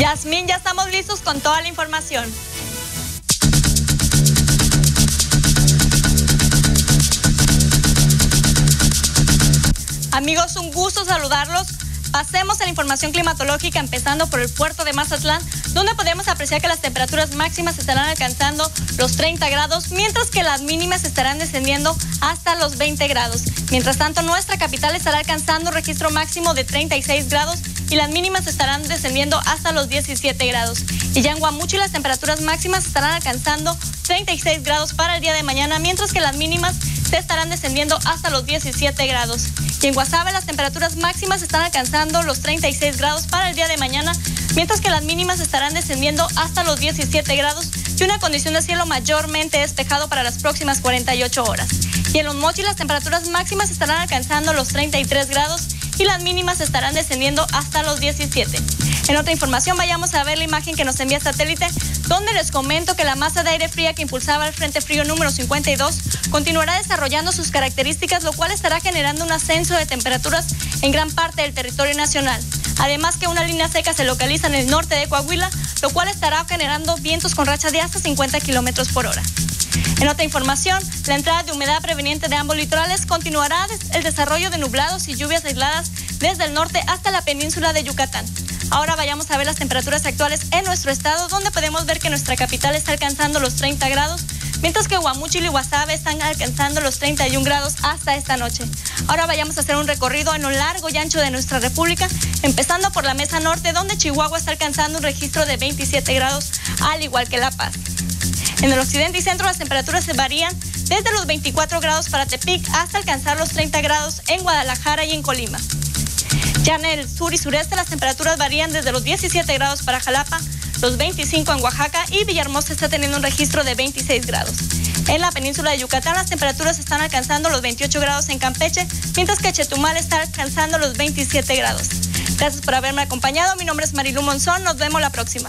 Yasmín, ya estamos listos con toda la información. Amigos, un gusto saludarlos. Pasemos a la información climatológica empezando por el puerto de Mazatlán, donde podemos apreciar que las temperaturas máximas estarán alcanzando los 30 grados, mientras que las mínimas estarán descendiendo hasta los 20 grados. Mientras tanto, nuestra capital estará alcanzando un registro máximo de 36 grados y las mínimas estarán descendiendo hasta los 17 grados. Y ya en Guamuchi las temperaturas máximas estarán alcanzando 36 grados para el día de mañana, mientras que las mínimas se estarán descendiendo hasta los 17 grados. Y en Guasave las temperaturas máximas están alcanzando los 36 grados para el día de mañana, mientras que las mínimas estarán descendiendo hasta los 17 grados y una condición de cielo mayormente despejado para las próximas 48 horas. Y en los mochis las temperaturas máximas estarán alcanzando los 33 grados y las mínimas estarán descendiendo hasta los 17. En otra información vayamos a ver la imagen que nos envía satélite, donde les comento que la masa de aire fría que impulsaba el Frente Frío número 52 continuará desarrollando sus características, lo cual estará generando un ascenso de temperaturas en gran parte del territorio nacional. Además que una línea seca se localiza en el norte de Coahuila, lo cual estará generando vientos con racha de hasta 50 kilómetros por hora. En otra información, la entrada de humedad preveniente de ambos litorales continuará el desarrollo de nublados y lluvias aisladas desde el norte hasta la península de Yucatán. Ahora vayamos a ver las temperaturas actuales en nuestro estado, donde podemos ver que nuestra capital está alcanzando los 30 grados, mientras que Guamuchil y Guasave están alcanzando los 31 grados hasta esta noche. Ahora vayamos a hacer un recorrido en lo largo y ancho de nuestra república, empezando por la mesa norte, donde Chihuahua está alcanzando un registro de 27 grados, al igual que La Paz. En el occidente y centro las temperaturas se varían desde los 24 grados para Tepic hasta alcanzar los 30 grados en Guadalajara y en Colima. Ya en el sur y sureste las temperaturas varían desde los 17 grados para Jalapa, los 25 en Oaxaca y Villahermosa está teniendo un registro de 26 grados. En la península de Yucatán las temperaturas están alcanzando los 28 grados en Campeche, mientras que Chetumal está alcanzando los 27 grados. Gracias por haberme acompañado. Mi nombre es Marilu Monzón. Nos vemos la próxima.